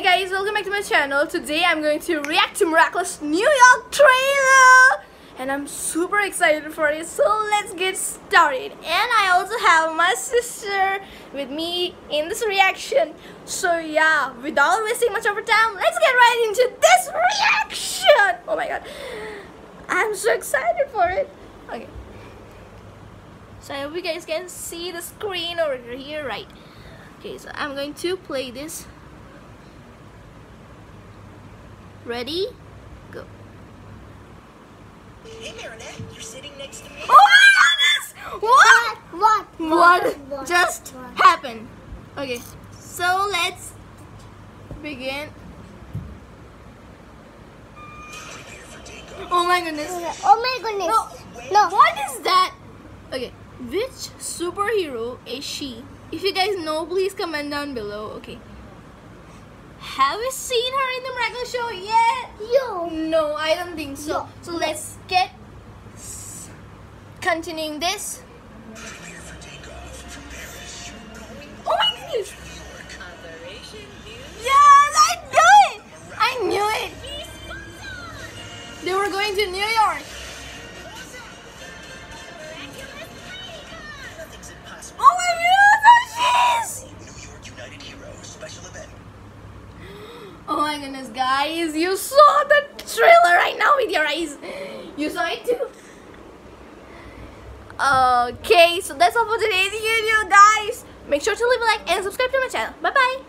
Hey guys, welcome back to my channel. Today I'm going to react to Miraculous New York trailer. And I'm super excited for it. So let's get started. And I also have my sister with me in this reaction. So yeah, without wasting much of our time, let's get right into this reaction. Oh my god. I'm so excited for it. Okay. So I hope you guys can see the screen over here, right? Okay, so I'm going to play this. Ready? Go. Hey Marinette, you're sitting next to me. Oh my goodness! What? What? What What? just What? happened? Okay, so let's begin. Prepare for takeoff. Oh my goodness. Oh, oh my goodness. No. no. What is that? Okay, which superhero is she? If you guys know, please comment down below. Okay. Have you seen her in the No, I don't think so. No. So let's get continuing this. Oh my goodness! Yes, I knew it! I knew it! They were going to New York. Oh my goodness! Oh my goodness, guys, you saw the trailer right now with your eyes. You saw it too. Okay, so that's all for today's video, guys. Make sure to leave a like and subscribe to my channel. Bye bye.